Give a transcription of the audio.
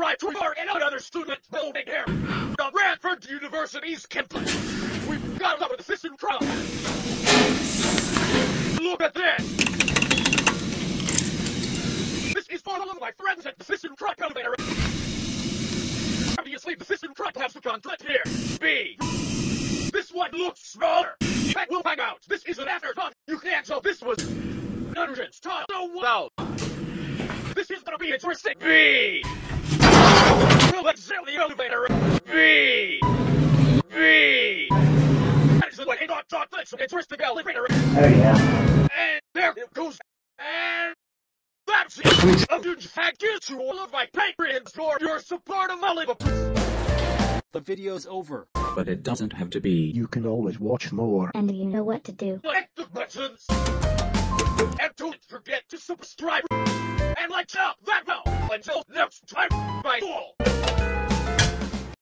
drive to our and another student building here. The Radford University's campus. We've got another assistant crowd. Look at this. This is for all of my friends at the System Truck Elevator. Obviously, the System Truck has to conflict here. B. This one looks smaller. But we'll find out. This is an afterthought. You can't tell this was Dungeons. Talk so well. This is be interesting. B. Well, let's zero the elevator. B. B. That is the way not talk. Let's interesting elevator. Oh yeah. And there it goes. And that's it. A huge thank you to all of my patrons for your support of Oliver. The video's over. But it doesn't have to be. You can always watch more. And you know what to do. Click the buttons. And don't forget to subscribe. Like up that bell until next time.